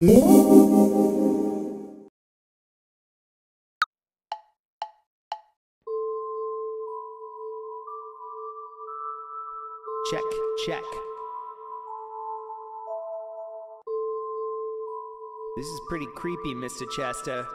Check, check. This is pretty creepy, MistaChesta.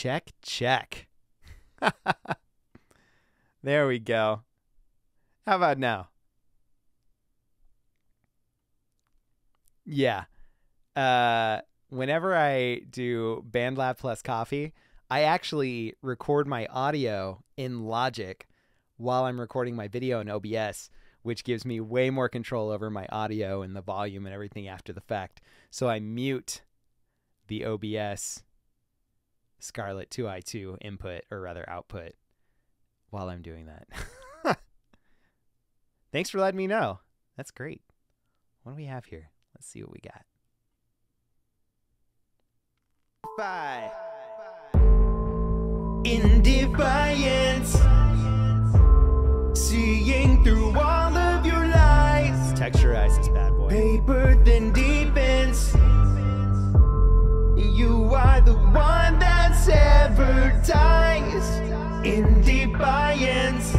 Check, check. there we go. How about now? Yeah. Uh, whenever I do BandLab plus coffee, I actually record my audio in Logic while I'm recording my video in OBS which gives me way more control over my audio and the volume and everything after the fact. So I mute the OBS Scarlett 2i2 input, or rather output, while I'm doing that. Thanks for letting me know. That's great. What do we have here? Let's see what we got. Five. In defiance seeing through all of your lies. Texturize this bad boy. Paper than defense. You are the one that's ever dies in defiance.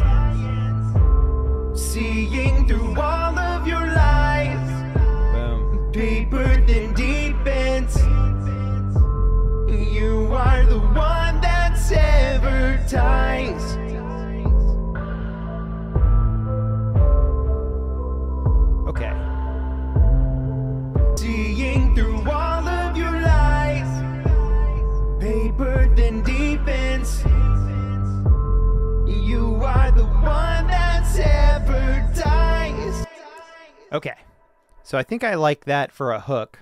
Seeing through all of your lies. Paper than defense. You are the one that's ever dies. Okay. Okay. So I think I like that for a hook.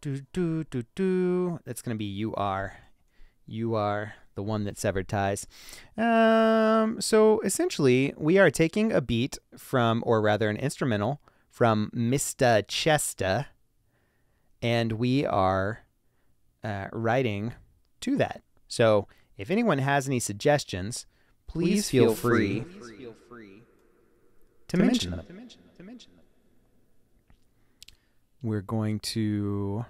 Do do do do. That's gonna be you are. You are the one that severed ties. Um, so essentially, we are taking a beat from, or rather, an instrumental from MistaChesta, and we are uh, writing to that. So if anyone has any suggestions, please, feel, free, to mention them. We're going to.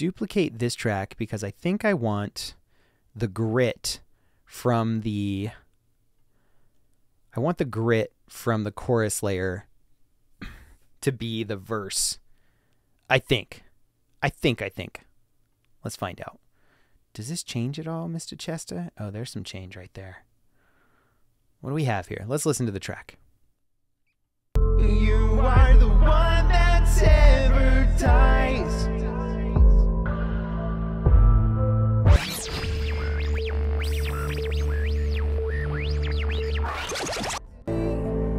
duplicate this track because I think I want the grit from the I want the grit from the chorus layer to be the verse. I think. I think, I think. Let's find out. Does this change at all, MistaChesta? Oh, there's some change right there. What do we have here? Let's listen to the track. Are the one that's ever dies.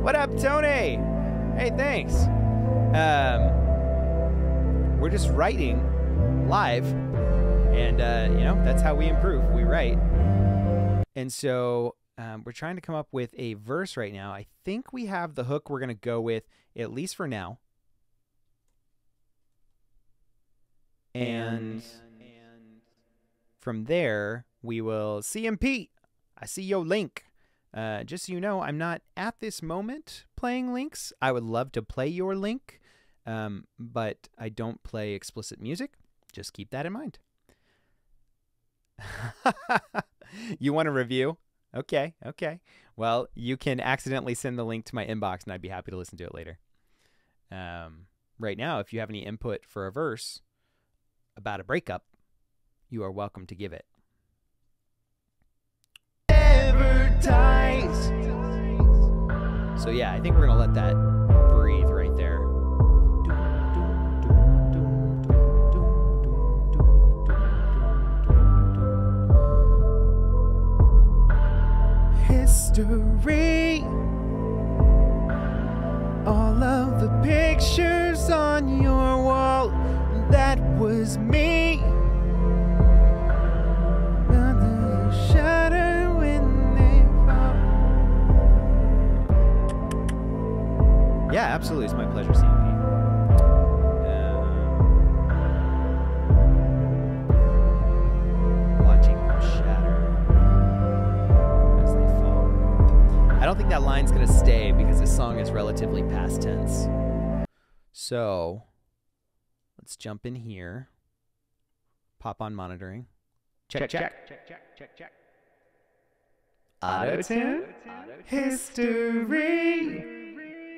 What up, Tony? Hey, thanks. Um, we're just writing live, and uh, you know that's how we improve. We write, and so um, we're trying to come up with a verse right now. I think we have the hook we're gonna go with at least for now, and from there we will Pete. I see your link. Uh, just so you know, I'm not at this moment playing links. I would love to play your link, um, but I don't play explicit music. Just keep that in mind. you want a review? Okay, okay. Well, you can accidentally send the link to my inbox, and I'd be happy to listen to it later. Um, right now, if you have any input for a verse about a breakup, you are welcome to give it. So yeah, I think we're gonna let that History. All of the pictures on your wall, that was me. Yeah, absolutely. It's my pleasure seeing don't think that line's gonna stay because this song is relatively past tense. So let's jump in here. Pop on monitoring. Check, check. Check, check, check, check. check. Auto tune? History.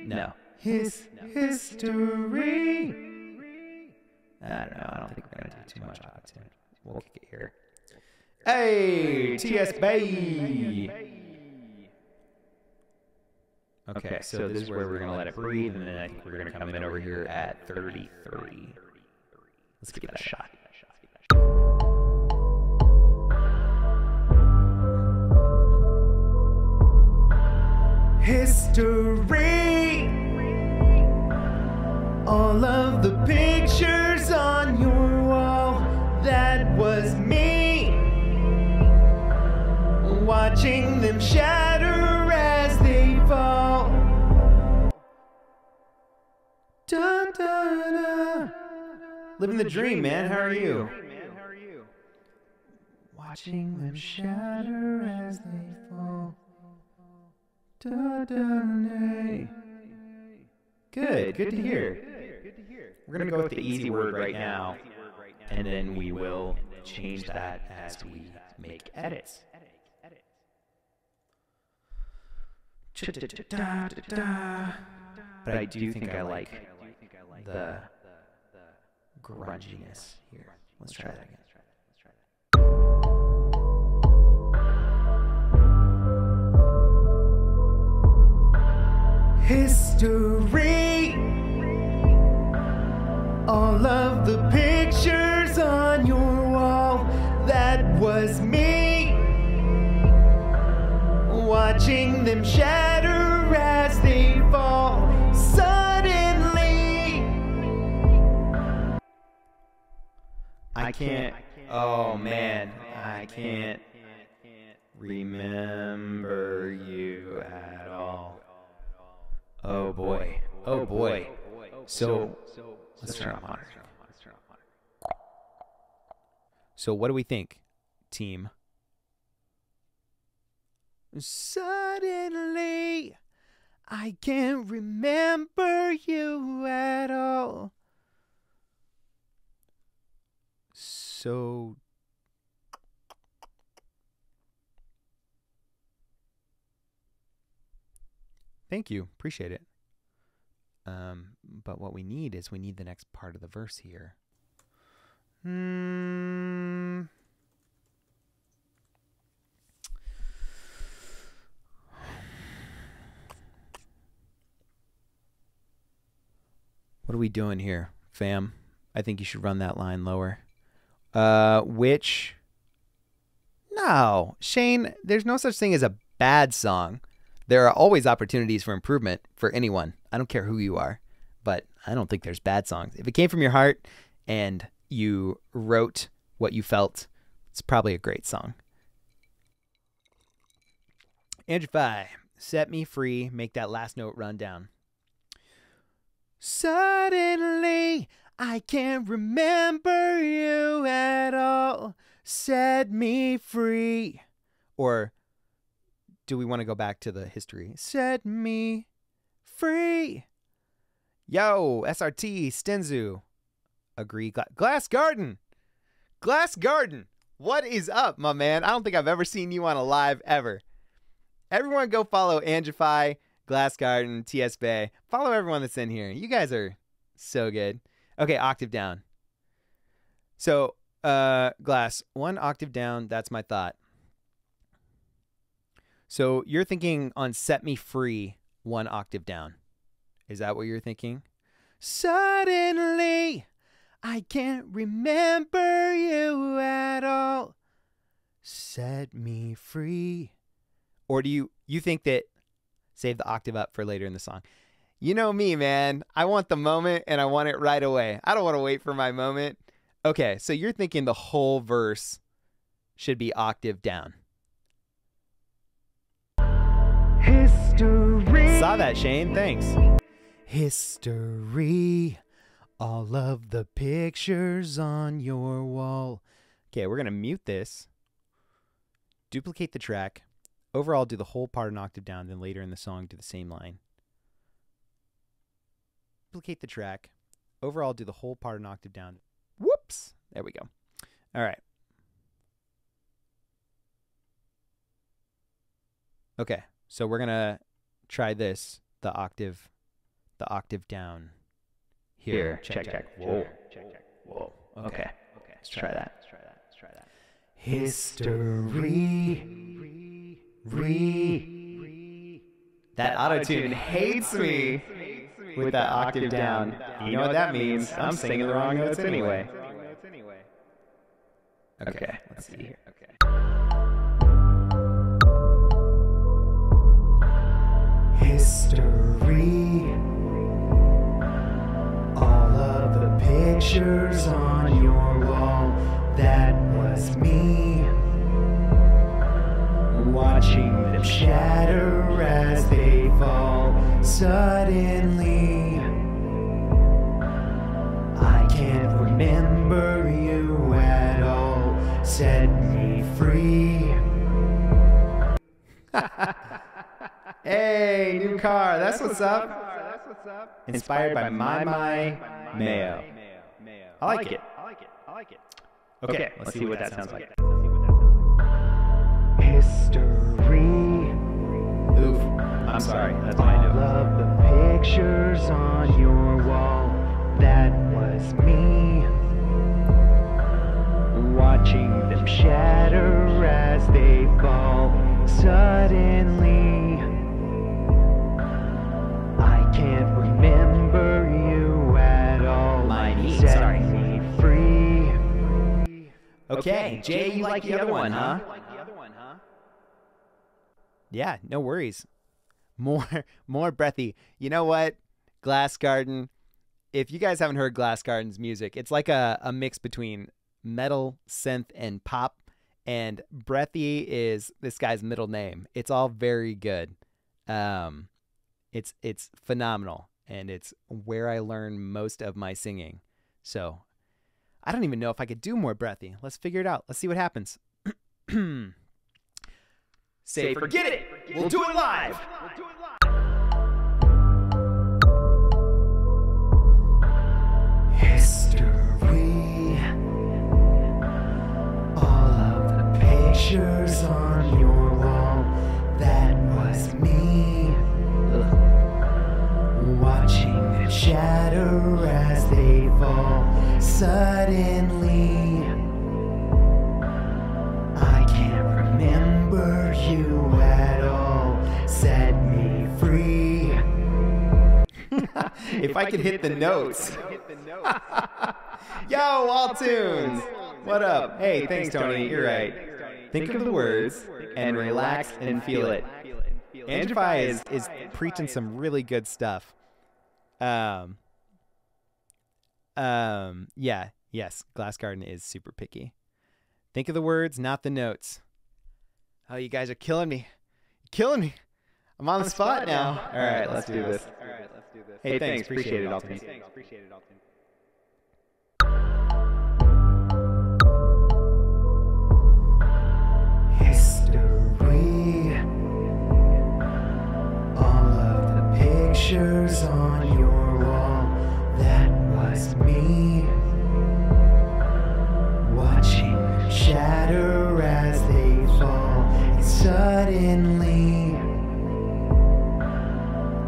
No. His history. I don't know. I don't think we're gonna do too much auto tune. We'll kick it here. Hey, TSB. Okay, so this is where we're gonna let it breathe, and then I think we're gonna come in over here at 30, 30. Let's give that a shot. History. All of the pictures on your wall, that was me. Watching them shatter Living the dream, man. How are you? Watching them shatter as they fall. Da, da, da. Good, good to hear. We're gonna go with the easy word right now, and then we will change that as we make edits. But I do think I like the grunginess here. Let's try that again. History. All of the pictures on your wall, that was me. Watching them shatter I can't. Oh man, I can't remember you at all. Oh boy. Oh boy. So let's turn on monitor. So what do we think, team? suddenly, I can't remember you at all. So Thank you. Appreciate it. Um, but what we need is we need the next part of the verse here. Hmm. What are we doing here, fam? I think you should run that line lower. Uh, which? No, Shane. There's no such thing as a bad song. There are always opportunities for improvement for anyone. I don't care who you are, but I don't think there's bad songs. If it came from your heart and you wrote what you felt, it's probably a great song. Andrew Phi, set me free, make that last note run down. Suddenly, I can't remember you at all. Set me free. Or do we want to go back to the history? Set me free. Yo, SRT, Stenzu. Agree. Gla- Glass Garden. Glass Garden. What is up, my man? I don't think I've ever seen you on a live ever. Everyone go follow Angify, Glass Garden, TS Bay. Follow everyone that's in here. You guys are so good. Okay, octave down. So, uh, Glass, one octave down, that's my thought. So you're thinking on Set Me Free, one octave down. Is that what you're thinking? Suddenly, I can't remember you at all. Set me free. Or do you you think that save the octave up for later in the song? You know me, man. I want the moment and I want it right away. I don't want to wait for my moment. Okay, so you're thinking the whole verse should be octave down. History. Saw that, Shane. Thanks. History. All of the pictures on your wall. Okay, we're going to mute this. Duplicate the track. Overall, do the whole part an octave down, then later in the song, do the same line. Duplicate the track. Overall, do the whole part an octave down. Whoops. There we go. All right. Okay, so we're gonna try this, the octave, the octave down. Here, check, check. Whoa, check, check. Whoa. Okay, okay. Let's try that. Let's try that. Let's try that. History. Re. That autotune hates me with that octave down. You know what that means? I'm singing the wrong notes anyway. Okay, let's see here. Okay. History. All of the pictures on your wall, that was me. Watching them shatter as they fall. Suddenly, Hey, new car. That's what's up. Inspired by My My Mayo. I like it. I like it. I like it. Okay, let's see what that sounds like. History. Oof. I'm sorry. That's my All note. of the pictures on your wall, that was me. Watching them shatter as they fall. Suddenly, I can't remember you at all. My knee, Set sorry. me free. Okay, Jay, you like the other one, huh? Yeah, no worries. More more breathy. You know what? Glass Garden. If you guys haven't heard Glass Garden's music, it's like a, a mix between metal, synth, and pop. And Breathy is this guy's middle name. It's all very good. Um, it's it's phenomenal, and it's where I learn most of my singing. So I don't even know if I could do more breathy. Let's figure it out. Let's see what happens. Say, forget it. We'll do it live. History. pictures on your wall. That was me. Watching the shatter as they fall. Suddenly, I can't remember you at all. Set me free. if, if I, I could hit, hit the, the notes. notes. Yo, all tunes. What up? Hey, thanks, Tony. You're right. Think of the words and relax and feel it. Andrify is, is preaching some really good stuff. Um, um, yeah, yes, Glass Garden is super picky. Think of the words, not the notes. Oh, you guys are killing me. You're killing me. I'm on the spot, now. All right, let's let's do do this. This. All right, let's do this. Hey, thanks. Appreciate it, Alton. History. Pictures on your wall. That was me. Watching shatter as they fall. And suddenly.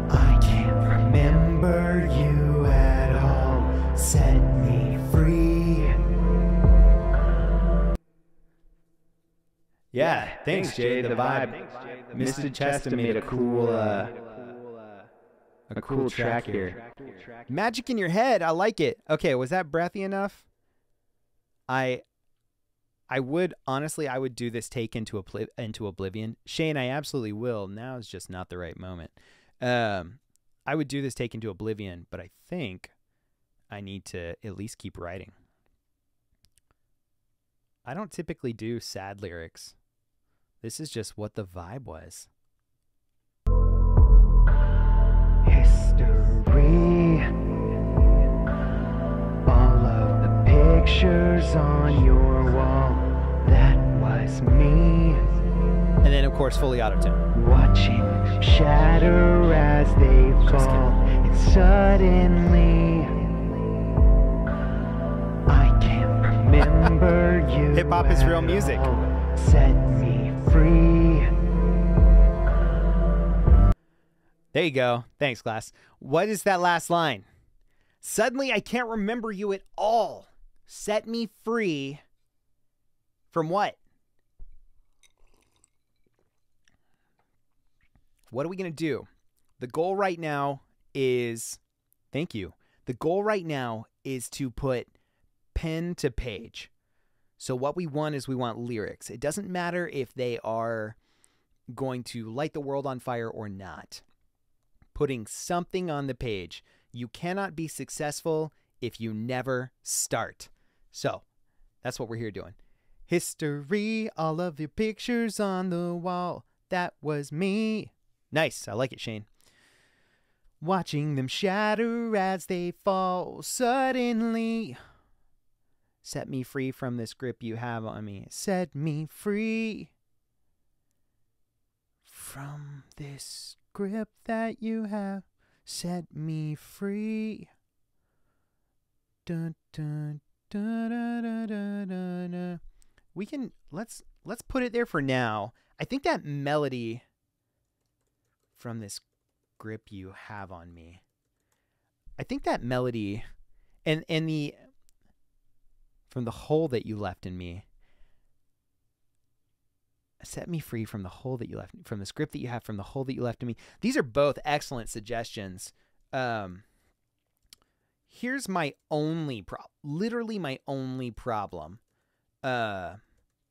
I can't remember you at all. Set me free. Yeah, thanks, Jay. The vibe. MistaChesta made a cool, uh, a cool track here. Magic in your head. I like it. Okay, was that breathy enough? I, I would honestly, I would do this take into obli- into oblivion. Shane, I absolutely will. Now is just not the right moment. Um, I would do this take into oblivion, but I think I need to at least keep writing. I don't typically do sad lyrics. This is just what the vibe was. Pictures on your wall. That was me. And then, of course, fully auto tune. Watching shatter as they fall. And suddenly. I can't remember you. Hip hop is real music. Set me free. There you go. Thanks, class. What is that last line? Suddenly, I can't remember you at all. Set me free from what? What are we going to do? The goal right now is thank you. The goal right now is to put pen to page. So, what we want is we want lyrics. It doesn't matter if they are going to light the world on fire or not putting something on the page. You cannot be successful if you never start. So, that's what we're here doing. History, all of your pictures on the wall. That was me. Nice. I like it, Shane. Watching them shatter as they fall suddenly. Set me free from this grip you have on me. Set me free from this grip that you have. Set me free. Dun, dun, dun, dun, dun, dun, dun, dun. We can let's let's put it there for now. I think that melody from this grip you have on me. I think that melody and and the from the hole that you left in me set me free from the hole that you left from the script that you have from the hole that you left in me these are both excellent suggestions um here's my only problem literally my only problem uh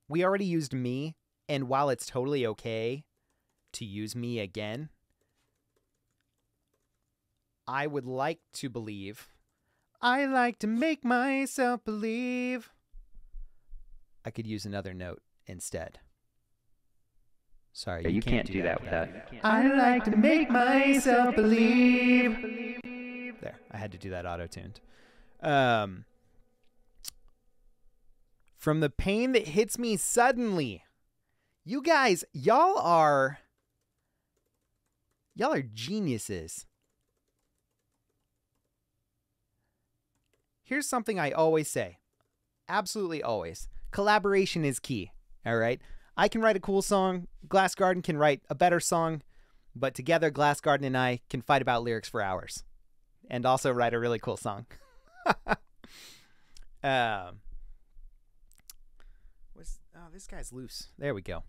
we already used me and while it's totally okay to use me again i would like to believe i like to make myself believe i could use another note instead sorry Yeah, you can't do that without. I like to make myself believe. There, I had to do that auto tuned. Um, from the pain that hits me suddenly, you guys, y'all are, y'all are geniuses. Here's something I always say, absolutely always: collaboration is key. All right, I can write a cool song. Glass Garden can write a better song, but together, Glass Garden and I can fight about lyrics for hours and also write a really cool song. Um, what's oh this guy's loose. There we go.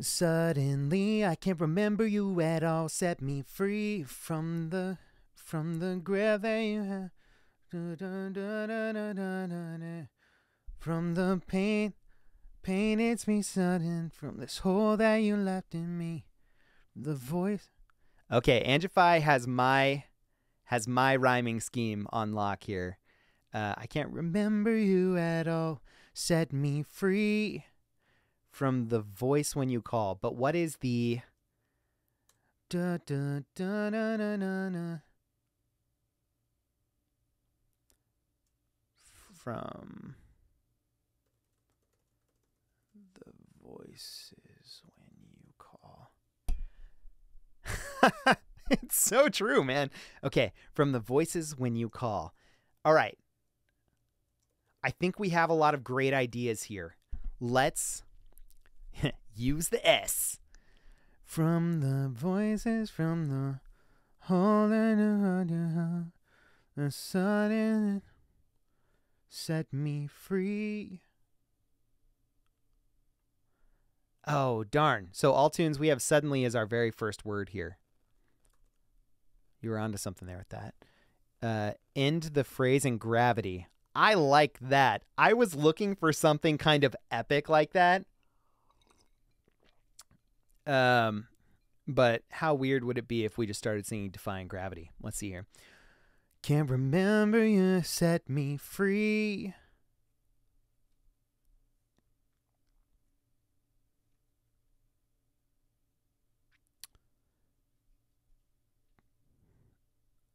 Suddenly I can't remember you at all. Set me free from the from the grave that you have. From the pain, pain hits me sudden. From this hole that you left in me, the voice. Okay, Angify has my has my rhyming scheme on lock here. Uh, I can't remember you at all. Set me free from the voice when you call. But what is the da da da da da da da from the voices when you call? it's so true, man. Okay, from the voices when you call. All right. I think we have a lot of great ideas here. Let's use the S. From the voices from the that the sudden set me free. Oh, darn. So, all tunes, we have suddenly as our very first word here. You were onto something there with that. Uh, end the phrase in gravity. I like that. I was looking for something kind of epic like that. Um, but how weird would it be if we just started singing Defying Gravity? Let's see here. Can't remember you set me free.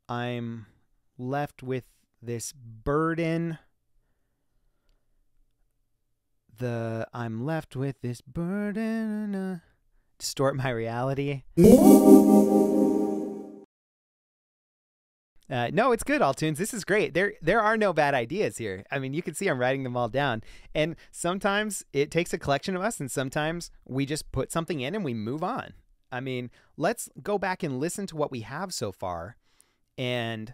I'm left with this burden. The I'm left with this burden. Distort my reality. Uh, no, it's good, Alltunes. This is great. There, there are no bad ideas here. I mean, you can see I'm writing them all down. And sometimes it takes a collection of us, and sometimes we just put something in and we move on. I mean, let's go back and listen to what we have so far, and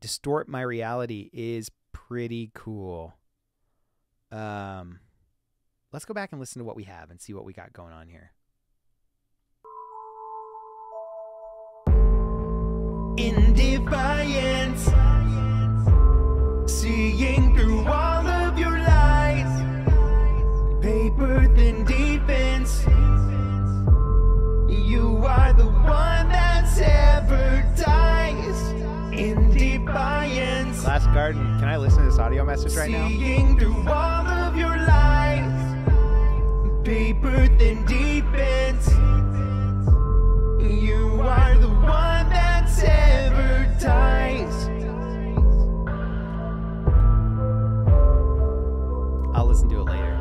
distort my reality is pretty cool. Um, let's go back and listen to what we have and see what we got going on here. Garden, can I listen to this audio message right now? Seeing through all of your lies, paper thin defense. You are the one dies. I'll listen to it later.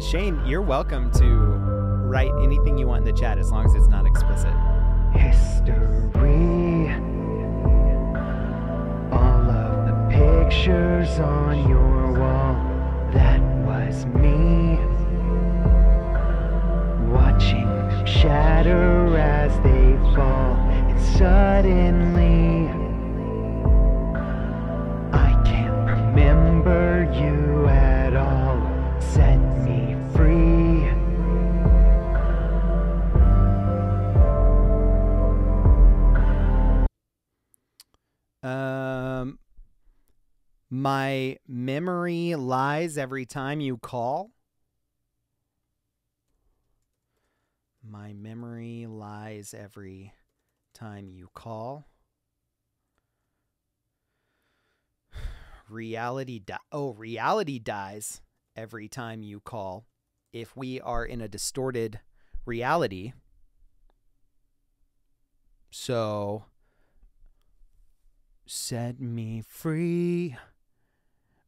Shane, you're welcome to write anything you want in the chat as long as it's not explicit. Pictures on your wall. That was me. Watching them shatter as they fall. And suddenly. My memory lies every time you call. My memory lies every time you call. Reality di- oh, reality dies every time you call. If we are in a distorted reality. So Set me free.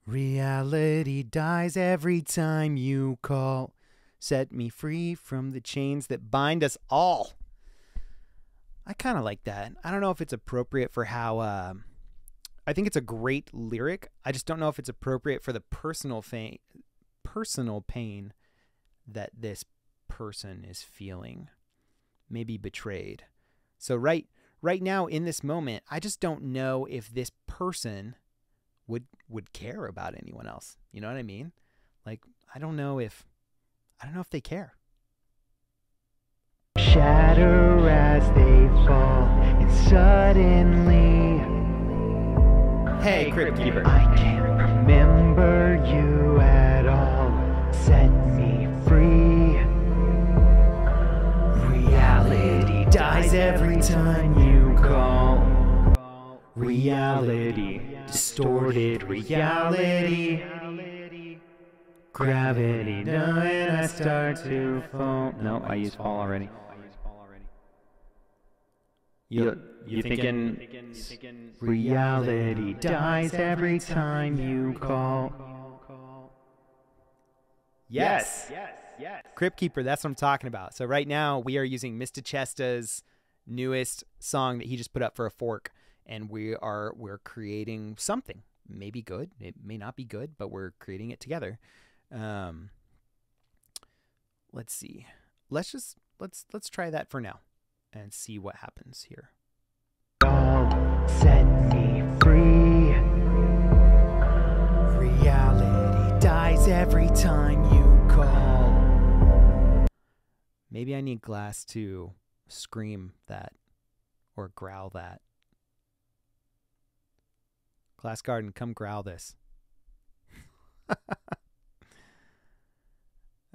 Reality dies every time you call. Set me free from the chains that bind us all. I kind of like that. I don't know if it's appropriate for how. Uh, I think it's a great lyric. I just don't know if it's appropriate for the personal fa- personal pain that this person is feeling. Maybe betrayed. So right right now in this moment, I just don't know if this person would would care about anyone else. You know what I mean? Like I don't know if I don't know if they care. Shatter as they fall, and suddenly Hey, Crypt Keeper. I can't remember you at all. Set me free. Reality dies every time you call. Reality, distorted reality. Gravity, when I start to fall. No, I used fall already. You You thinking reality dies every time you call? Yes. Yes. Crypt Keeper, that's what I'm talking about. So right now we are using MistaChesta's newest song that he just put up for a fork and we are we're creating something. Maybe good, it may not be good, but we're creating it together. Um let's see. Let's just let's let's try that for now and see what happens here. Set me free. Reality dies every time you call. Maybe I need Glass to scream that or growl that. Glass Garden, come growl this.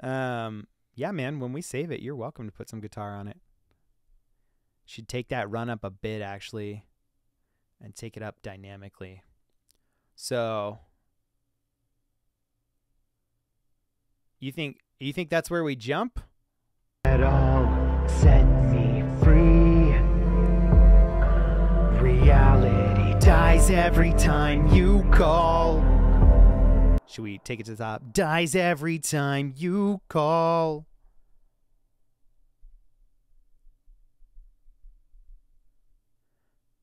um, yeah, man, when we save it, you're welcome to put some guitar on it. Should take that run up a bit actually and take it up dynamically. So you think you think that's where we jump? At all set me free. Dies every time you call. Should we take it to the top? Dies every time you call.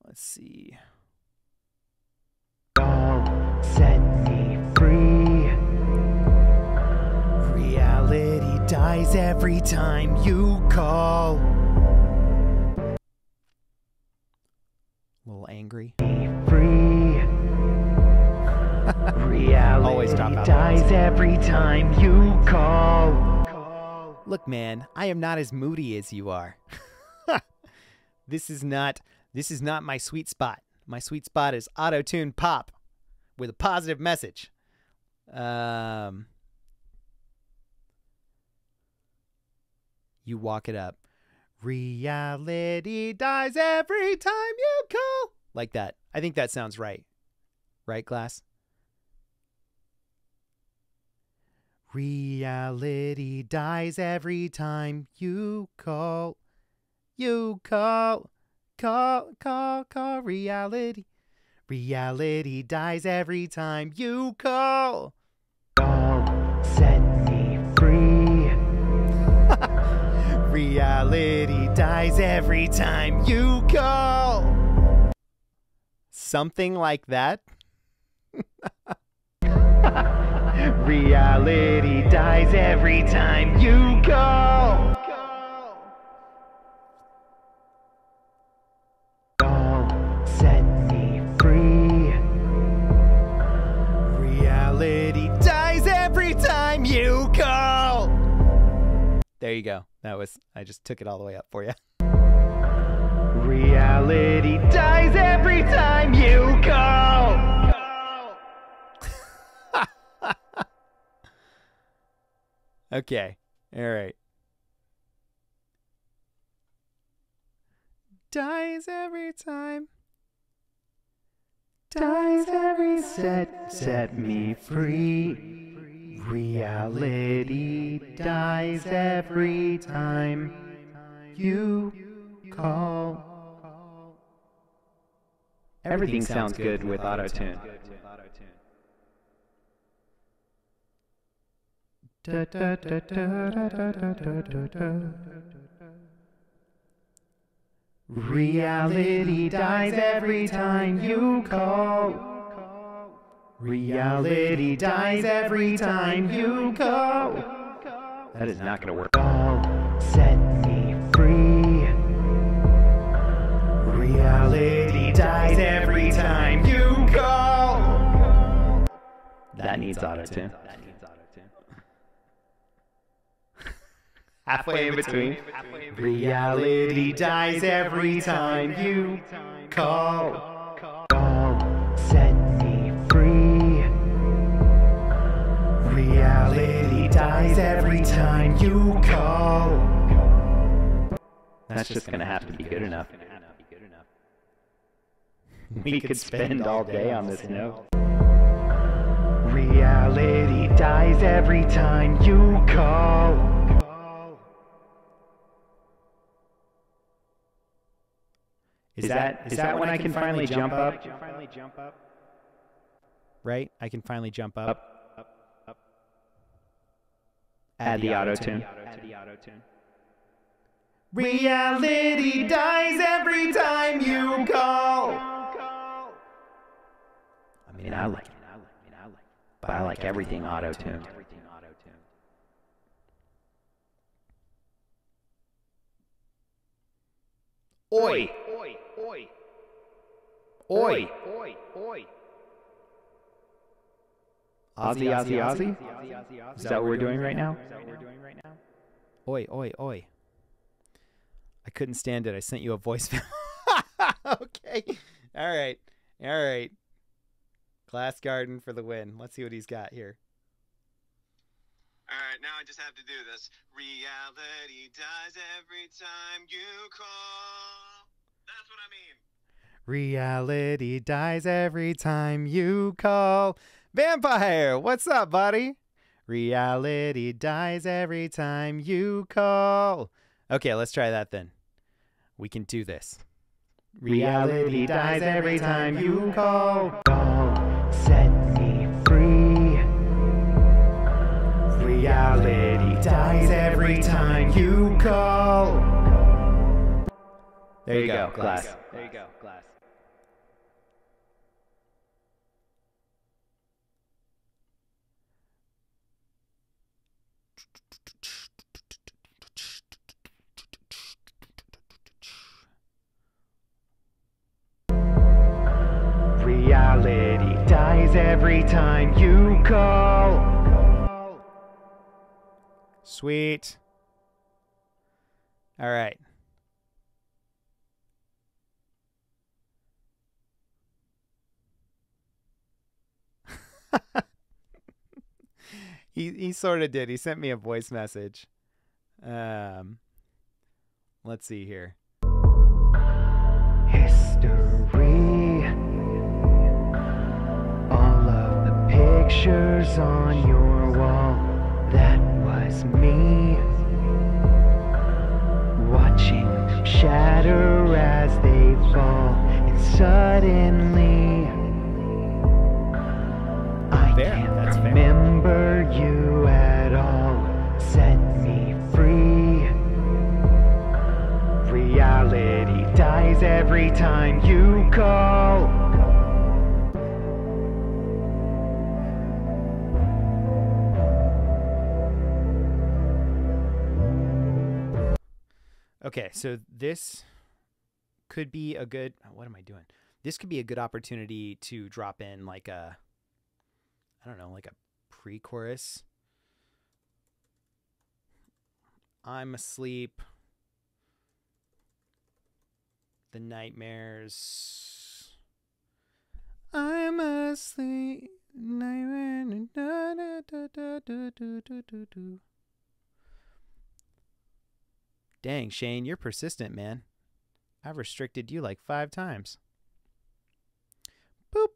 Let's see. Set me free. Reality dies every time you call. A little angry. Reality Always out dies every time you call. Look, man, I am not as moody as you are. this is not this is not my sweet spot. My sweet spot is auto-tune pop with a positive message. Um You walk it up. Reality dies every time you call. Like that. I think that sounds right. Right, Glass? Reality dies every time you call. You call. Call, call, call reality. Reality dies every time you call. All set me free. Reality dies every time you call. Something like that. Reality dies every time you call. All set me free. Reality dies every time you call. There you go. That was, I just took it all the way up for you. Reality dies every time you call. Okay. All right. Dies every time. Dies every set, set me free. Reality dies every time you call. Everything sounds good with auto tune. Reality dies every time you call. Reality dies every time you call. That is not going to work. Call, set me free. Reality dies every time you call. That needs auto tune. Halfway in between. Reality dies every time you call. Call, set me free. Reality dies every time you call. That's just gonna have to be good enough. We could spend all day on this note. Reality dies every time you call. Is that is that when I can finally jump up? Right? I can finally jump up. Up. Add the auto tune. Reality dies every time you call. I mean, I like it. But I like everything auto tuned. Oi! Oi! Aussie, Aussie, Aussie? Is that what we're doing right now? Oi, oi, oi. I couldn't stand it. I sent you a voicemail. okay. All right. All right. Glass Garden for the win. Let's see what he's got here. All right, now I just have to do this. Reality dies every time you call. That's what I mean. Reality dies every time you call. Vampire, what's up, buddy? Reality dies every time you call. Okay, let's try that then. We can do this. Reality dies every time you call. Call, set me free. Reality dies every time you call. There you go, glass. There you go, glass. Reality dies every time you call. Sweet. All right. he he sort of did. He sent me a voice message. Um let's see here. History. Pictures on your wall. That was me. Watching shatter as they fall. And suddenly. I Fair, can't that's fair. remember you at all. Set me free. Reality dies every time you call. Okay, so this could be a good what am I doing? This could be a good opportunity to drop in like a I don't know, like a pre-chorus. I'm asleep. The nightmares. I'm asleep. Nightmare da, da, da, da, da, da. Dang, Shane, you're persistent, man. I've restricted you like five times. Boop.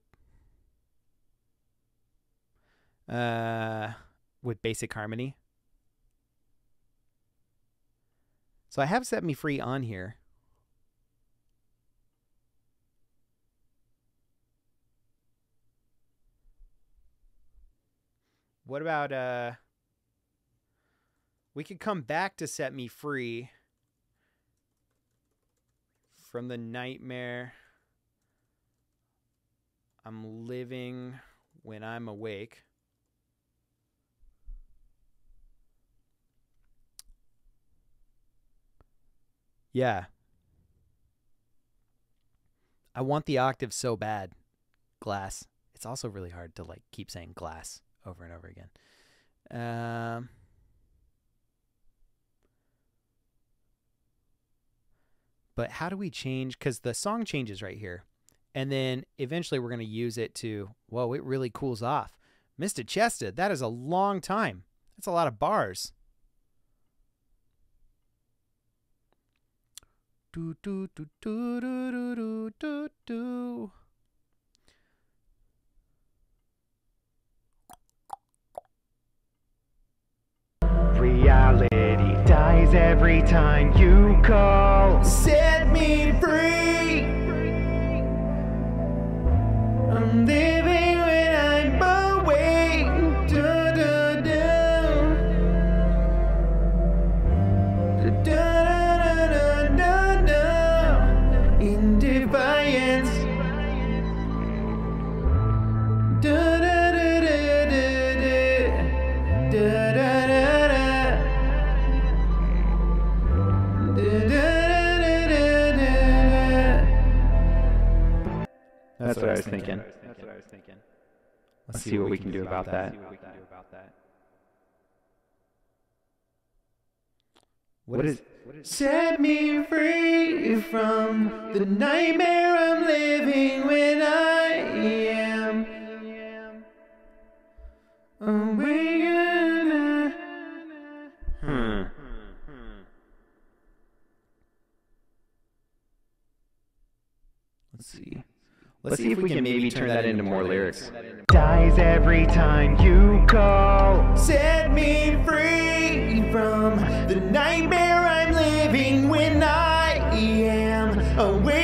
Uh, with basic harmony. So I have set me free on here. What about uh we could come back to set me free from the nightmare I'm living when I'm awake. Yeah. I want the octave so bad. Glass. It's also really hard to like keep saying glass over and over again. Um, But how do we change? Because the song changes right here. And then eventually we're going to use it to, whoa, it really cools off. MistaChesta, that is a long time. That's a lot of bars. Do, do, do, do, do, do, do, do. Reality every time you call. Set me free. I'm living That's what I was thinking. Let's see what we can do about that. What is? Set me free from the nightmare I'm living when I am awake. Hmm. Let's see. Let's, Let's see, if we, we can maybe turn that into more lyrics. Dies every time you call. Set me free from the nightmare I'm living when I am awake.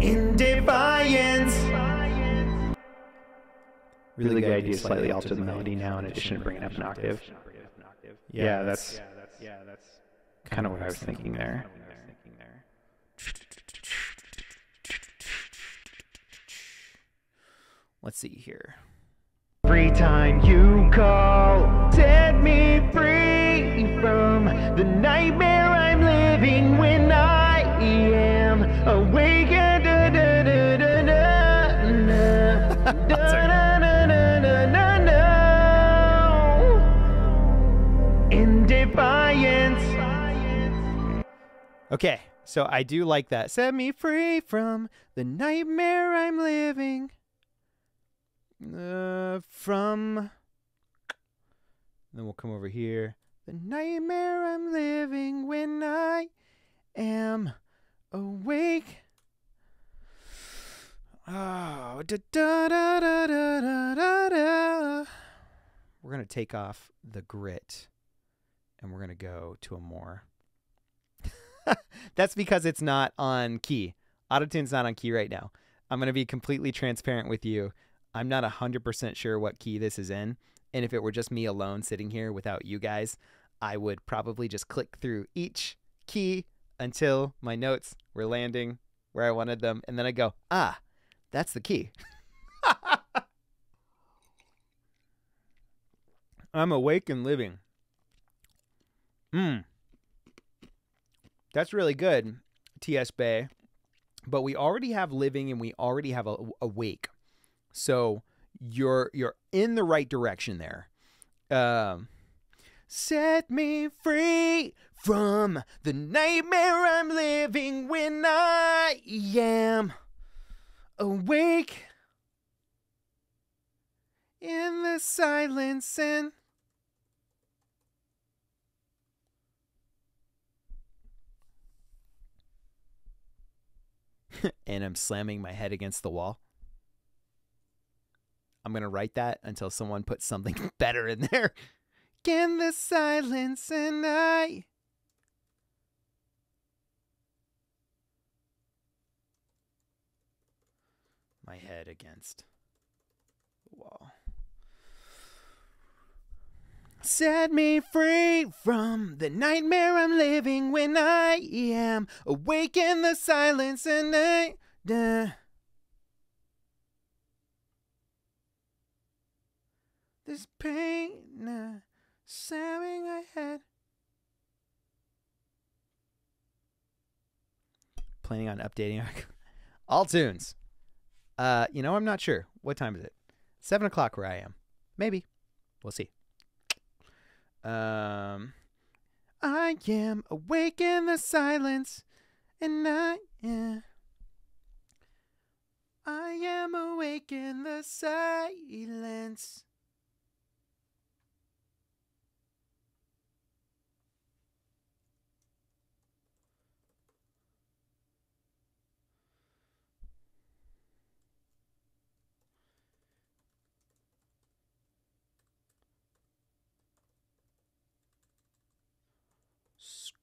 In defiance. Really good idea, slightly altered the melody now in addition to bringing up an octave. Yeah, that's yeah that's yeah, that's kind of what I was thinking there. Let's see here. Every time you call, set me free from the nightmare I'm living when I am awake. Okay, so I do like that. Set me free from the nightmare I'm living. Uh, from. Then we'll come over here. The nightmare I'm living when I am awake. Oh, da da da da da da da. We're gonna take off the grit, and we're gonna go to a more That's because it's not on key. Autotune's not on key right now. I'm going to be completely transparent with you. I'm not 100% sure what key this is in. And if it were just me alone sitting here without you guys, I would probably just click through each key until my notes were landing where I wanted them. And then I go, ah, that's the key. I'm awake and living. Hmm. That's really good, TS Bay. But we already have living and we already have a, awake. So you're you're in the right direction there. Um Set me free from the nightmare I'm living when I am awake in the silence and and I'm slamming my head against the wall. I'm going to write that until someone puts something better in there. Can the silence and I. My head against Set me free from the nightmare I'm living when I am awake in the silence and night. This pain, uh, stabbing I had. Planning on updating our all tunes. Uh, you know, I'm not sure. What time is it? Seven o'clock where I am. Maybe. We'll see. Um, I am awake in the silence, and I am. I am awake in the silence.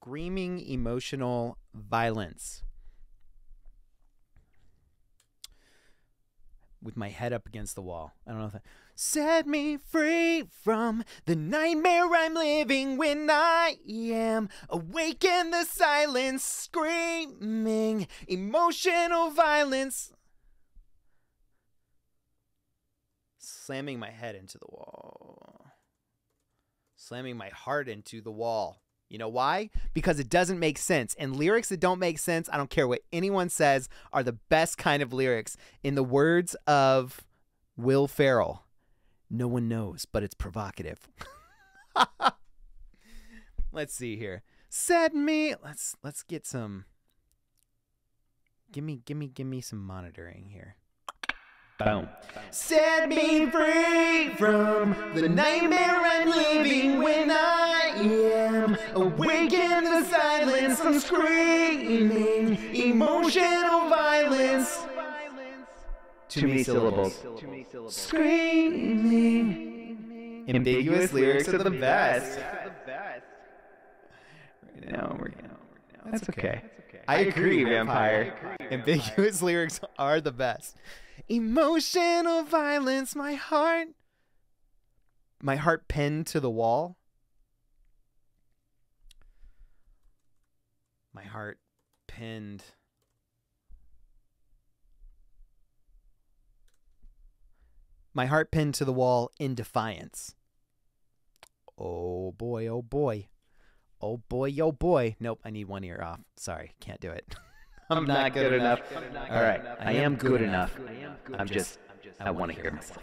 Screaming emotional violence. with my head up against the wall. I don't know if that. Set me free from the nightmare I'm living when I am awake in the silence, screaming emotional violence. Slamming my head into the wall. Slamming my heart into the wall. You know why? Because it doesn't make sense. And lyrics that don't make sense, I don't care what anyone says, are the best kind of lyrics. In the words of Will Ferrell, no one knows, but it's provocative. let's see here. Set me. Let's let's get some. Give me, give me, give me some monitoring here. Boom. Set me free from the nightmare I'm living when I am awake in the silence. I'm screaming emotional violence. Too many syllables. Screaming. Ambiguous lyrics are the best. No, we're That's okay. I agree, vampire. Ambiguous lyrics are the best. Emotional violence, my heart. My heart pinned to the wall. My heart pinned. My heart pinned to the wall in defiance. Oh boy, oh boy. Oh boy, oh boy. Nope, I need one ear off. Sorry, can't do it. I'm not good enough. All right, I am good enough. I'm just, I want to hear myself.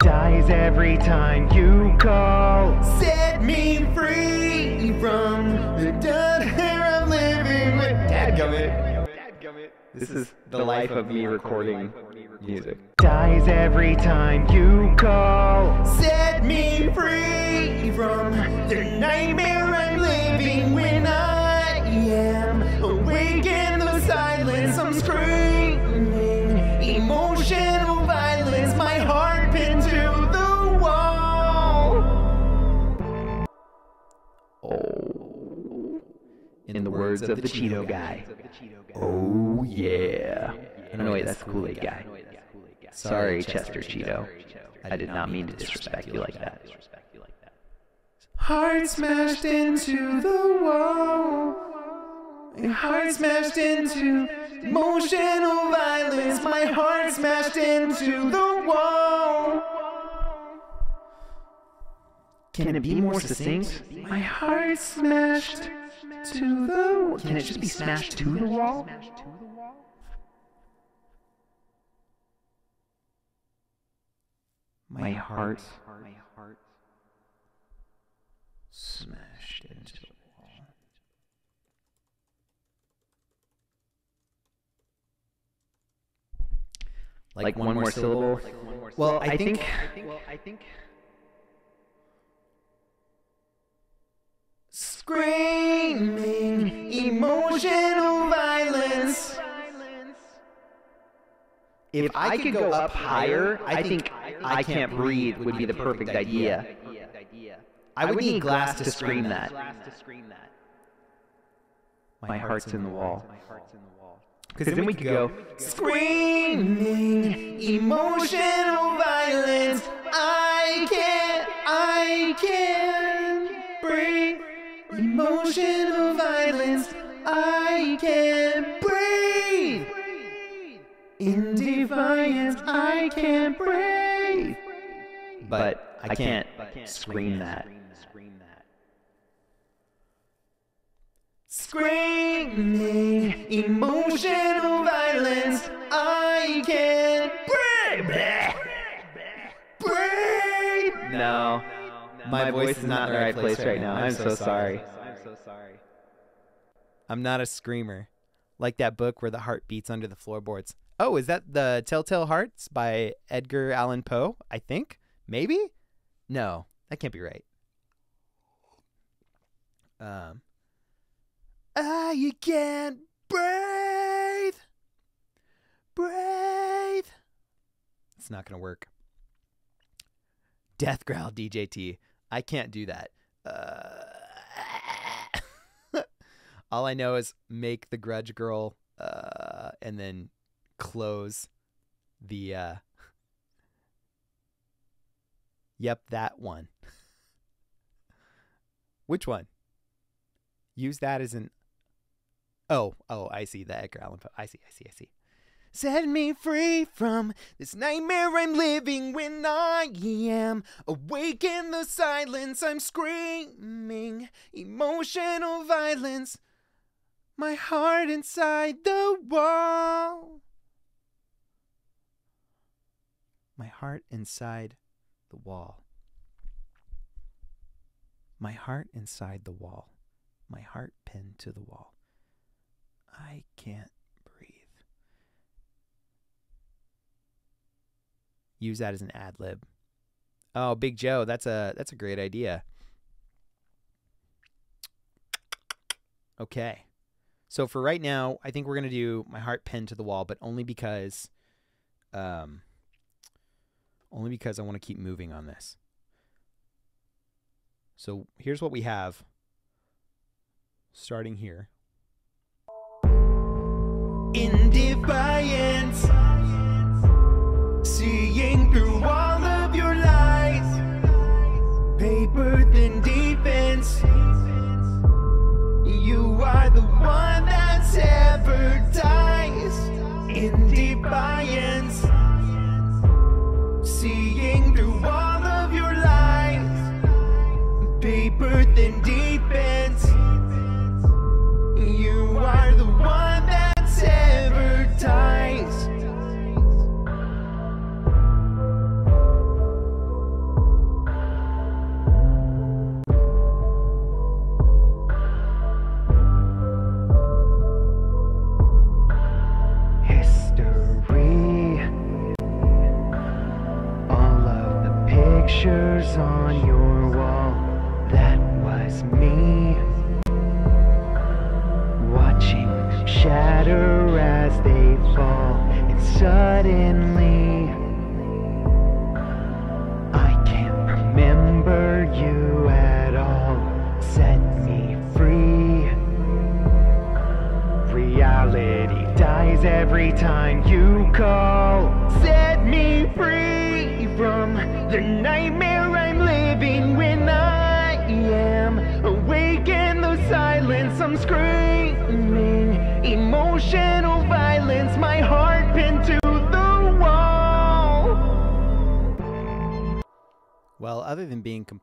Dies every time you call. Set me free from the dead hair I'm living with. Dadgummit. This is the life of me recording music. Dies every time you call. Set me free from the nightmare I'm living when I am screaming emotional violence. My heart pinned to the wall. Oh. In the words of the Cheeto guy. Oh yeah. No wait, that's the Kool-Aid guy. Sorry, Chester Cheeto. I did not mean to disrespect you like that. Heart smashed into the wall. My heart smashed into emotional violence. My heart smashed into the wall. Can it be more succinct? My heart smashed to the. Can it just be smashed to the wall? My heart my smashed into the wall. Like one more syllable. syllable? Like one more Well, I think I think, well, I think. screaming emotional violence. If I could go up higher, I think I can't breathe would be the perfect idea. I would need glass to scream that. My heart's in the wall. Because then we could go, screaming emotional violence. I can't, I can't breathe. Emotional violence. I can't breathe. In defiance, I can't breathe. but I can't scream that. Screaming emotional violence. I can't breathe. Breathe. No, my voice is not in the right place right now. I'm so sorry. I'm so sorry. I'm not a screamer. Like that book where the heart beats under the floorboards. Oh, is that the Telltale Hearts by Edgar Allan Poe? I think. Maybe? No, that can't be right. Um I can't breathe. Breathe. It's not going to work. Death growl DJT. I can't do that. Uh, all I know is make the grudge girl uh, and then close the uh, Yep, that one. Which one? Use that as an Oh, oh, I see the Edgar Allan Poe. I see, I see, I see. Set me free from this nightmare I'm living when I am awake in the silence. I'm screaming emotional violence. My heart inside the wall. My heart inside the wall. My heart inside the wall. My heart pinned to the wall. I can't breathe. Use that as an ad lib. Oh, Big Joe, that's a that's a great idea. Okay. So for right now, I think we're gonna do my heart pinned to the wall, but only because um only because I want to keep moving on this. So here's what we have starting here. In defiance. Seeing through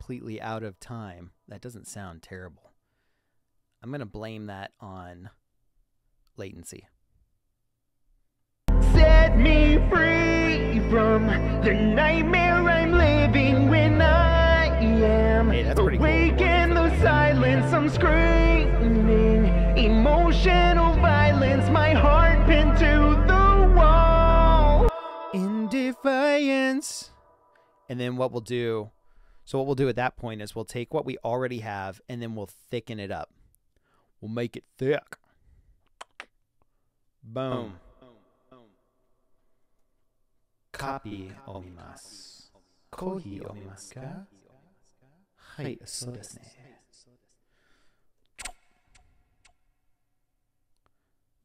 completely out of time, that doesn't sound terrible. I'm going to blame that on latency. Set me free from the nightmare I'm living when I am Hey, that's pretty cool. in the silence. I'm screaming emotional violence. My heart pinned to the wall. In defiance. And then what we'll do, so what we'll do at that point is we'll take what we already have and then we'll thicken it up. We'll make it thick. Boom. Copy omimasu. Kohi omimasu ka? Hai, so desu.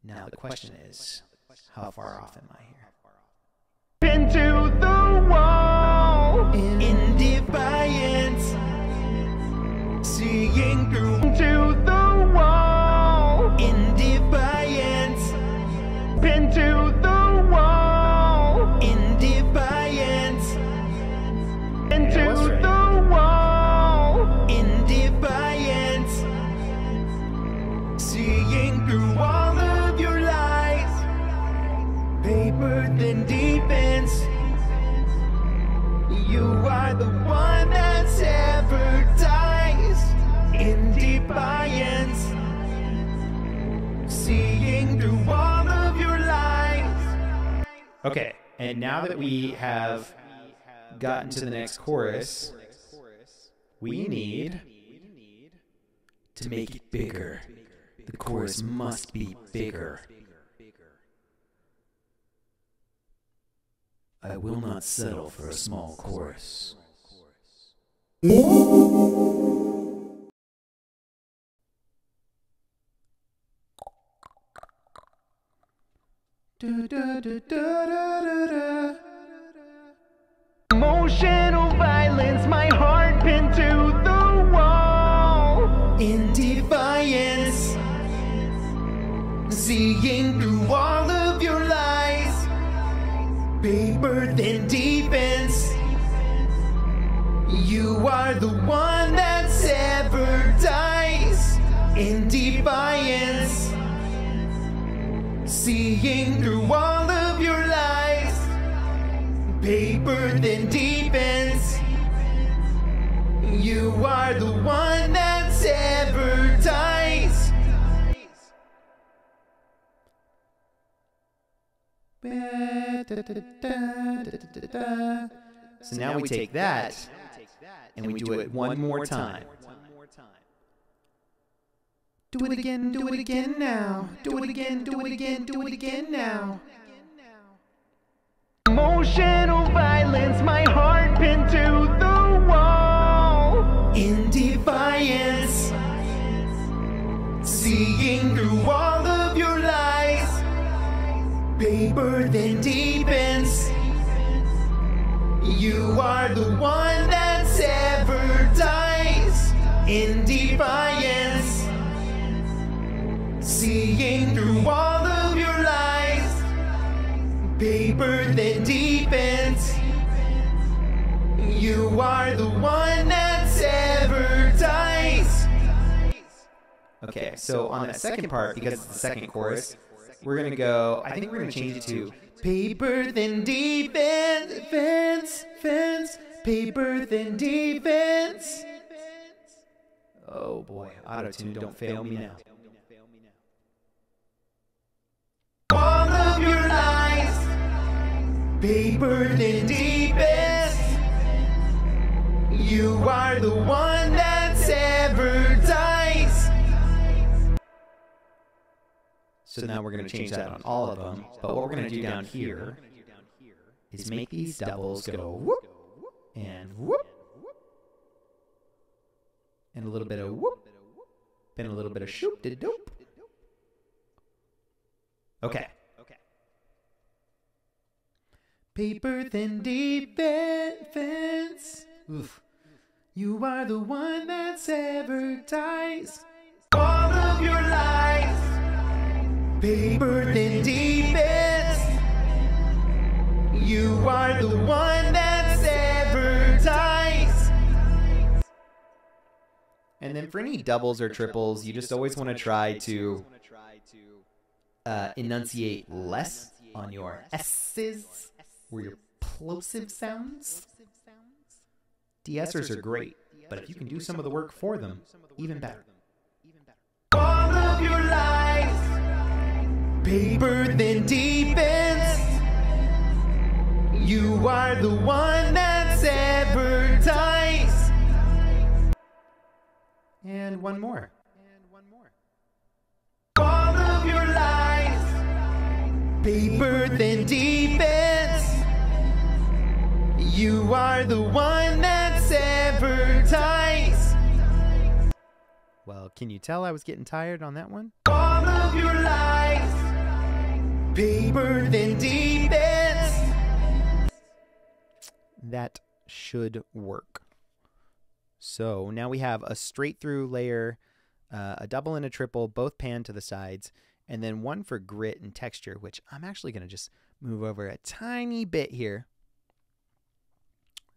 Now the question is, how far off am I here? Okay, and now that we have gotten to the next chorus, we need to make it bigger. The chorus must be bigger. I will not settle for a small chorus. Emotional violence, my heart pinned to the wall. In defiance, seeing through all of your lies, paper than defense. You are the one paper than defense. You are the one that's ever dies. So now we take that and we do it one more time. Do it again, do it again now. Do it again, do it again, do it again now. Emotional violence, my heart pinned to the wall. In defiance, seeing through all of your lies, paper than defense. You are the one that's ever dies in defiance, seeing through all paper than defense. You are the one that's ever dies. Okay, so on that second part, because it's the second chorus, we're gonna go. I think we're gonna change it to Paper than defense, fence, fence, paper than defense. Oh boy, auto tune, don't fail me now. All of your lies, paper than defense. You are the one that's ever dies. So now we're gonna change that on all of them. But what we're gonna do down here is make these doubles go whoop and whoop and a little bit of whoop and a little bit of shoop de doop. Okay. Paper than defense. Oof. You are the one that's ever dies. All of your lies. Paper than defense. You are the one that's ever dies. And then for any doubles or triples, you just always want to try to uh, enunciate less on your S's or your plosive sounds. De-essers are great, but if you can do some of the work for them, even better. All of your lies. Paper than defense. You are the one that's ever dies. And one more. All of your lies. Paper than defense. You are the one that's ever dies. Well, can you tell I was getting tired on that one? All of your lies. Paper than defense. That should work. So now we have a straight through layer, uh, a double and a triple, both pan to the sides, and then one for grit and texture, which I'm actually going to just move over a tiny bit here.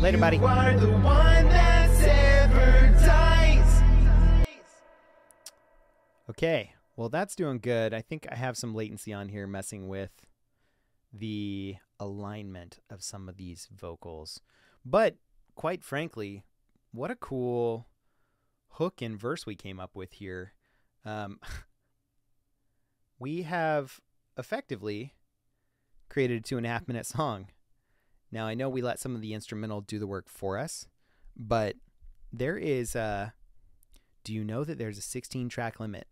Later, buddy. You are the one that's ever dies. Okay. Well, that's doing good. I think I have some latency on here messing with the alignment of some of these vocals. But quite frankly, what a cool hook and verse we came up with here. Um, we have effectively created a two and a half minute song. Now, I know we let some of the instrumental do the work for us, but there is a. do you know that there's a 16 track limit?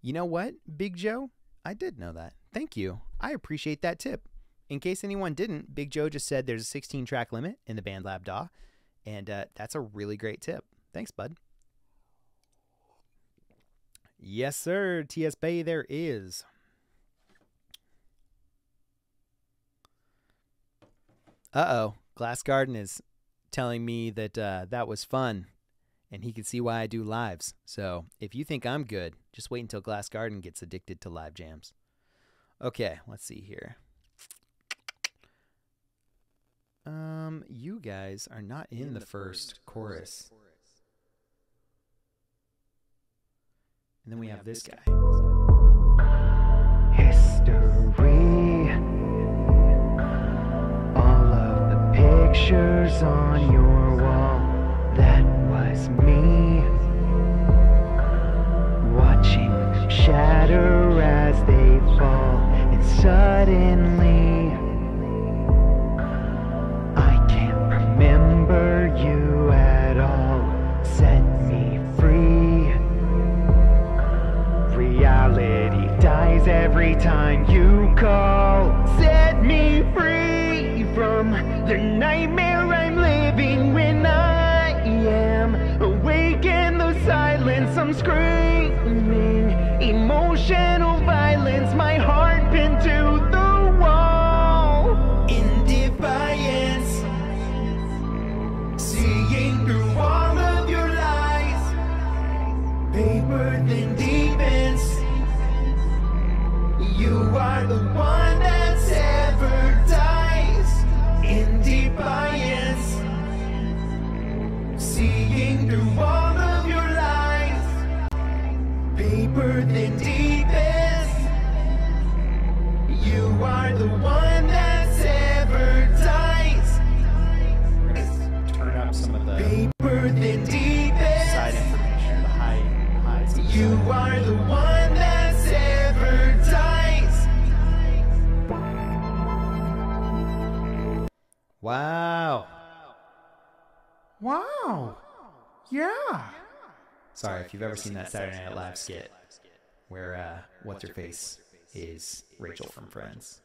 You know what, Big Joe? I did know that. Thank you. I appreciate that tip. In case anyone didn't, Big Joe just said there's a 16 track limit in the BandLab DAW, and uh, that's a really great tip. Thanks, bud. Yes, sir. TS Bay, there is. Uh oh. Glass Garden is telling me that uh, that was fun and he can see why I do lives. So if you think I'm good, just wait until Glass Garden gets addicted to live jams. Okay, let's see here. Um, you guys are not in, the, first, chorus. And then we have this guy. History. Pictures on your wall. That was me. Watching shatter as they fall. And suddenly. I can't remember you at all. Set me free. Reality dies every time you call. The nightmare I'm living when I am awake in the silence. I'm screaming if you've ever seen that Saturday Night Live skit where uh, what's her face is Rachel from Friends.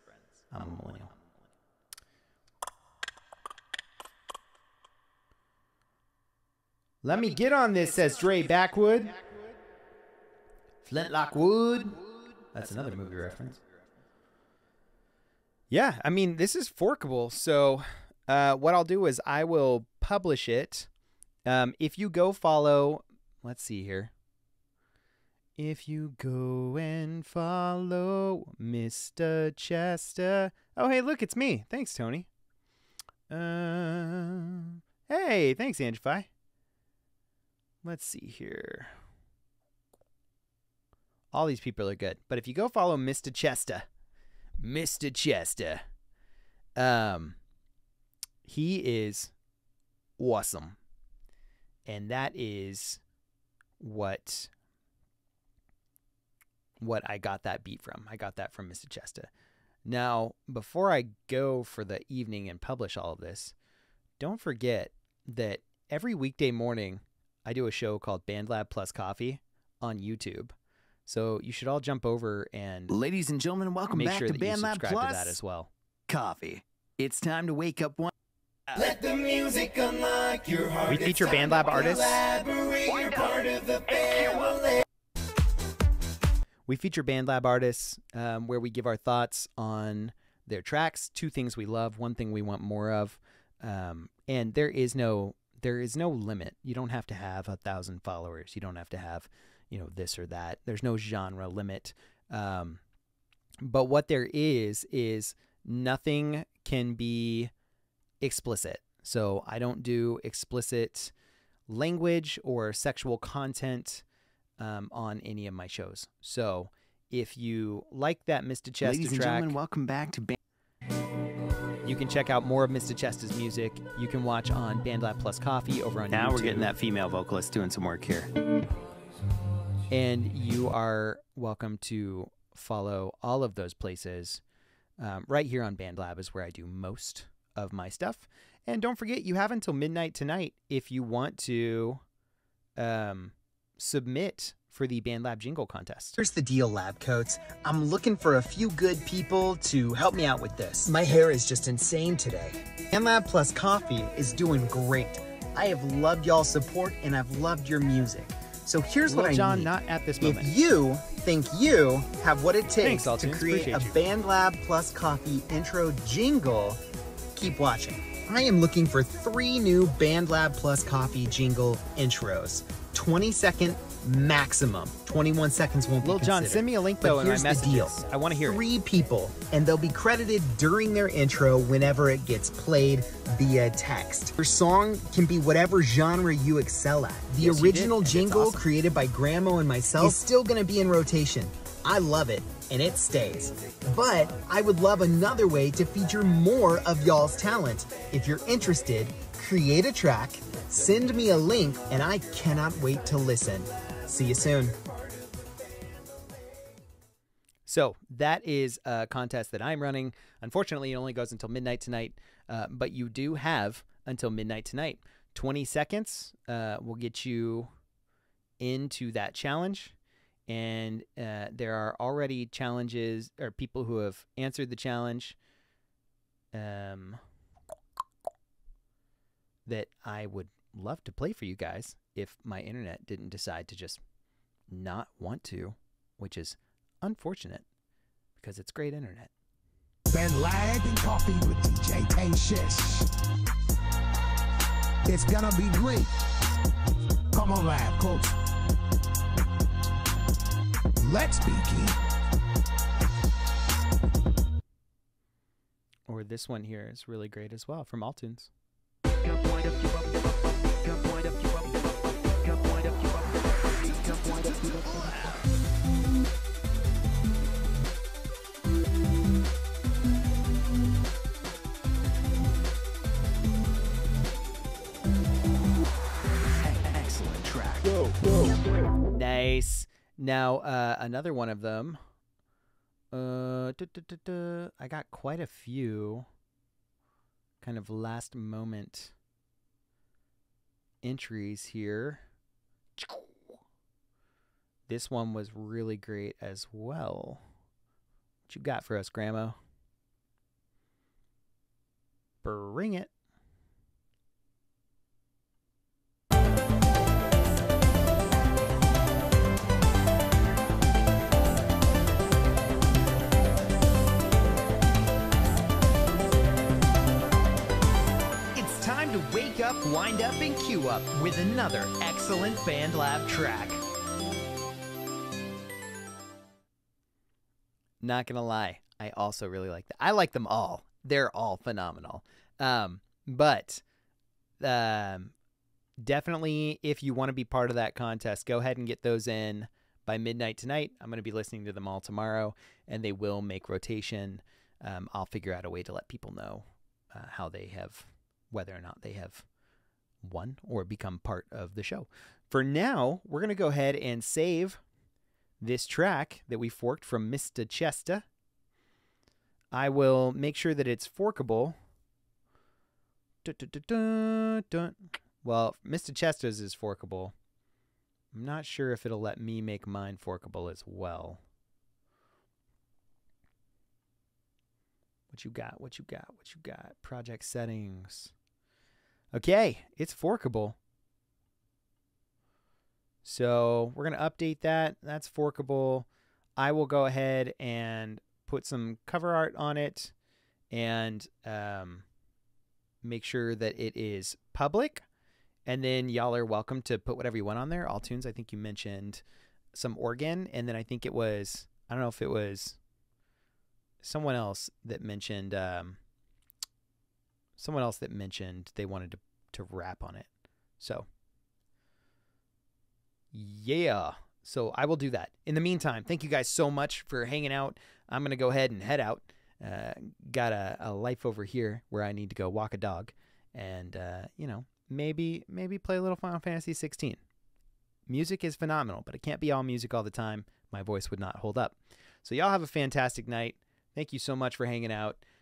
I'm a millennial. Let me get on this, says Dre Backwood. Flintlock Wood. That's another movie reference. Yeah, I mean, this is forkable. So, uh, what I'll do is I will publish it. Um, if you go follow, let's see here. If you go and follow MistaChesta. Oh, hey, look, it's me. Thanks, Tony. Uh, hey, thanks, Angify. Let's see here. All these people are good. But if you go follow MistaChesta, Mr. Chester, um, he is awesome. And that is what what I got that beat from. I got that from MistaChesta. Now, before I go for the evening and publish all of this, don't forget that every weekday morning I do a show called BandLab Plus Coffee on YouTube. So you should all jump over and Ladies and gentlemen, welcome make back sure to that you BandLab subscribe Plus to that as well. Coffee. It's time to wake up one. Let the music unlock your heart. We feature BandLab artists. You're part of the family. We feature BandLab artists um, where we give our thoughts on their tracks, two things we love, one thing we want more of, um, and there is no there is no limit. You don't have to have a thousand followers. You don't have to have you know this or that. There's no genre limit. Um, but what there is is nothing can be explicit. So I don't do explicit language or sexual content um, on any of my shows. So if you like that MistaChesta Ladies and track, gentlemen, welcome back to Band. you can check out more of MistaChesta's music. You can watch on BandLab Plus Coffee over on Now YouTube. we're getting that female vocalist doing some work here. And you are welcome to follow all of those places. Um, right here on BandLab is where I do most of my stuff. And don't forget, you have until midnight tonight if you want to um, submit for the BandLab Jingle Contest. Here's the deal, lab coats. I'm looking for a few good people to help me out with this. My hair is just insane today. And Lab Plus Coffee is doing great. I have loved y'all's support and I've loved your music. So here's what Lil I Jon, need. not at this moment. if you think you have what it Thanks, takes to create Appreciate a you. BandLab Plus Coffee intro jingle, keep watching. I am looking for three new BandLab Plus Coffee jingle intros. 20 second maximum. 21 seconds won't be Lil Jon, considered. send me a link But though my here's the deal. I want to hear it. Three people, and they'll be credited during their intro whenever it gets played via text. Your song can be whatever genre you excel at. The Yes, original jingle awesome. created by Grandmo and myself is still gonna be in rotation. I love it, and it stays. But I would love another way to feature more of y'all's talent. If you're interested, create a track, send me a link, and I cannot wait to listen. See you soon. So that is a contest that I'm running. Unfortunately, it only goes until midnight tonight, uh, but you do have until midnight tonight. 20 seconds uh, will get you into that challenge. And uh, there are already challenges or people who have answered the challenge um, that I would love to play for you guys if my internet didn't decide to just not want to, which is unfortunate because it's great internet. Been lagging coffee with DJ Shish. It's gonna be great. Come on, lab coats. Let's begin. Or this one here is really great as well from Altunes. Now uh, another one of them. Uh, duh, duh, duh. I got quite a few kind of last moment entries here. This one was really great as well. What you got for us, Grandma? Bring it. Up, wind up, and queue up with another excellent BandLab track. Not gonna lie, I also really like that. I like them all. They're all phenomenal. Um, but um, definitely, if you want to be part of that contest, go ahead and get those in by midnight tonight. I'm gonna be listening to them all tomorrow, and they will make rotation. Um, I'll figure out a way to let people know uh, how they have, whether or not they have won or become part of the show. For now, we're gonna go ahead and save this track that we forked from MistaChesta. I will make sure that it's forkable. Dun, dun, dun. Well, MistaChesta's is forkable. I'm not sure if it'll let me make mine forkable as well. What you got? What you got? What you got? Project settings. Okay, it's forkable. So we're going to update that. That's forkable. I will go ahead and put some cover art on it and um, make sure that it is public. And then y'all are welcome to put whatever you want on there. All tunes, I think you mentioned some organ. And then I think it was, I don't know if it was someone else that mentioned um, someone else that mentioned they wanted to to rap on it. So yeah. So I will do that. In the meantime, thank you guys so much for hanging out. I'm gonna go ahead and head out. Uh, got a, a life over here where I need to go walk a dog, and uh, you know maybe maybe play a little Final Fantasy 16. Music is phenomenal, but it can't be all music all the time. My voice would not hold up. So y'all have a fantastic night. Thank you so much for hanging out.